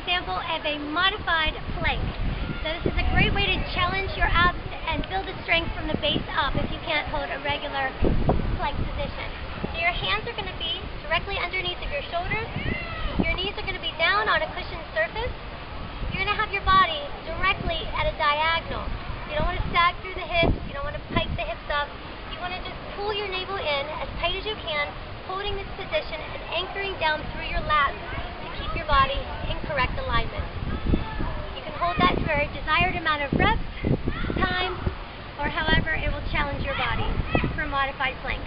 example of a modified plank. So this is a great way to challenge your abs and build the strength from the base up if you can't hold a regular plank position. So your hands are going to be directly underneath of your shoulders. Your knees are going to be down on a cushioned surface. You're going to have your body directly at a diagonal. You don't want to sag through the hips. You don't want to pike the hips up. You want to just pull your navel in as tight as you can, holding this position and anchoring down through your lats to keep your body desired amount of reps, time, or however it will challenge your body for modified plank.